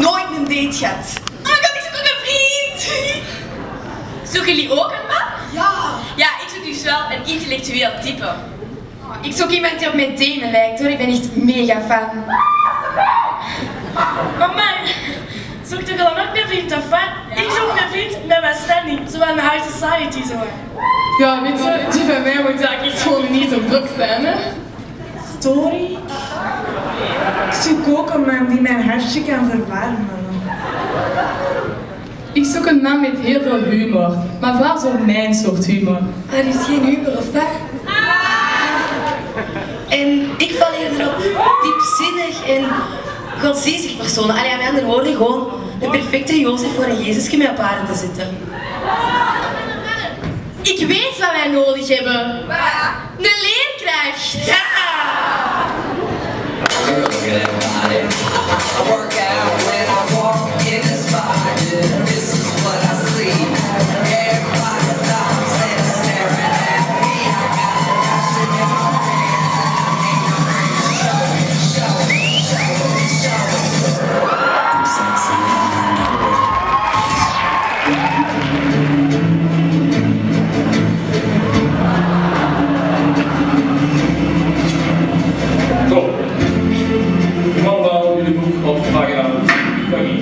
nooit een date gehad. Oh my god, ik zoek ook een vriend. Zoeken jullie ook een man? Ja. Ja, ik zoek dus wel een intellectueel type. Ik zoek iemand die op mijn tenen lijkt hoor, ik ben echt mega fan. Oh man, zoekt er dan ook een vriend of wat? Ik zoek een vriend met wat standing, zo aan de high society zo. Ja, weet je, die van mij moet eigenlijk gewoon niet een blok zijn hè. Story? Ik zoek ook een man die mijn hartje kan verwarmen. Ik zoek een man met heel veel humor, maar vooral zo mijn soort humor. Er is geen humor of wat? En ik val eerder op diepzinnig en godsdienstig personen. Allee, met andere woorden, gewoon de perfecte Jozef voor een Jezusje mee op aarde te zitten. Ik weet wat wij nodig hebben. Een leerkracht.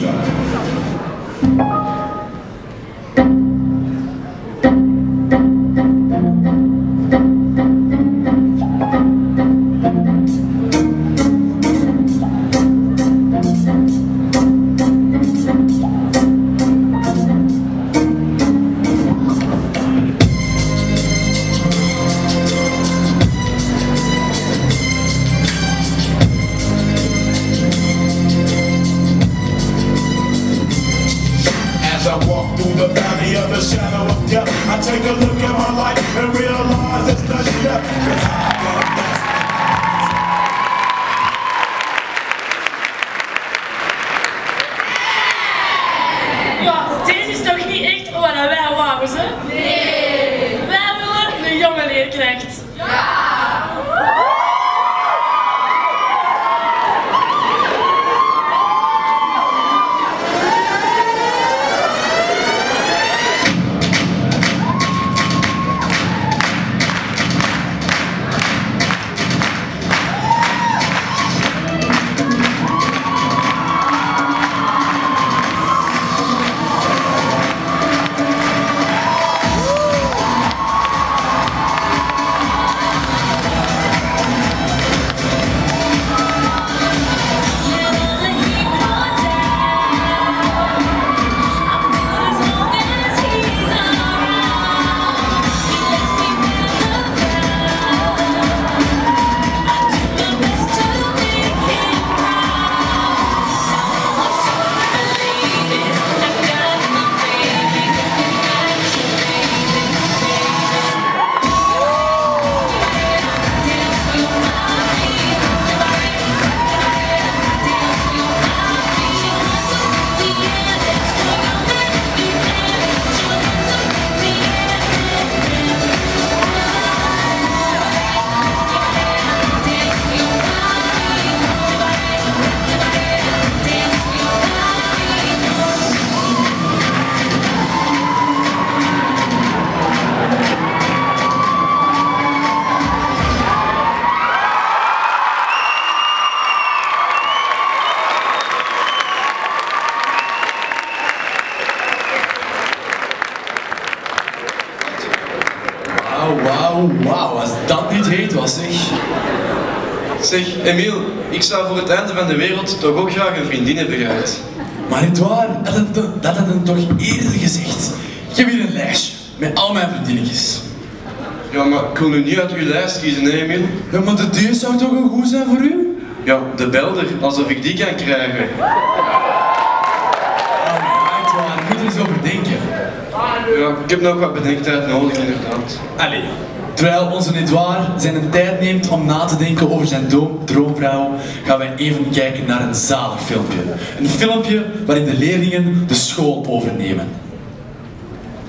Van Gita. The valley of the shadow of death, I take a look at my life and realize it's nothing left. 'Cause I love that. Ja, deze is toch niet echt wat wij wouden, ze? Nee. Wij willen een jonge leerkracht. Wauw, wauw, wauw, als dat niet heet was, zeg. Zeg, Emiel, ik zou voor het einde van de wereld toch ook graag een vriendin hebben gehad. Maar niet waar, dat had, dat had hem toch eerder gezegd. Ik heb hier een lijstje met al mijn vriendinnetjes. Ja, maar ik wil nu niet uit uw lijst kiezen, hè, Emiel? Ja, maar de deur zou toch een goed zijn voor u? Ja, de belder, alsof ik die kan krijgen. Ja, ik heb nog wat bedenktijd nodig, inderdaad. Allee, terwijl onze Edouard zijn een tijd neemt om na te denken over zijn droom- droomvrouw, gaan wij even kijken naar een zalig filmpje. Een filmpje waarin de leerlingen de school overnemen.